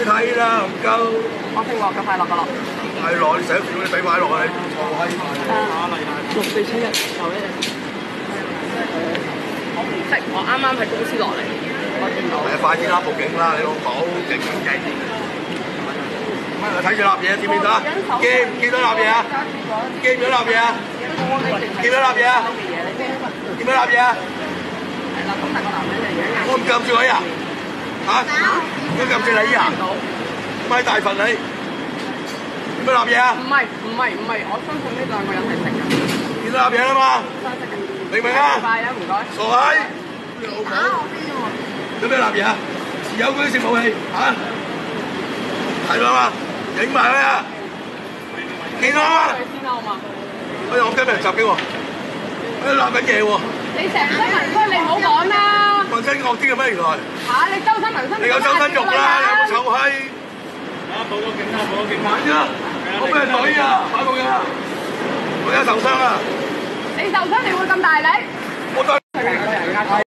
你睇啦，唔夠。我聽落咁快樂噶咯。係落你寫票你俾快落啊你錯閪。六四七一我唔識，我啱啱喺公司落嚟，我見到。係啊，快啲啦，報警啦，你老母勁唔勁？乜睇住立嘢見唔見到啊？見唔見到立嘢啊？見唔見到立嘢啊？見唔見到立嘢啊？見唔見到立嘢啊？係啦，咁但個男人就樣我唔撳住佢啊！嚇？我撳住你啊！咪大份你，點樣立嘢啊？唔係唔係唔係，我相信呢兩個人係識嘅，見到立嘢啦嘛？明唔明啊？快啊，唔該。傻閪！有咩立嘢啊？持有嗰啲性武器嚇？睇到嘛？影埋佢啊！見到啊？先啦，好嘛？哎呀！我今日襲擊喎，哎立緊嘢喎，你成身紋身，你唔好講啦。紋身惡啲嘅咩原來？嚇！你周身紋身，你有周身肉啦，你有冇臭閪？啊！報咗警啦！報咗警啦！快啲啦！我俾人懟啊！快報警啊！我而家受傷啊！你受傷，你會咁大力？我對。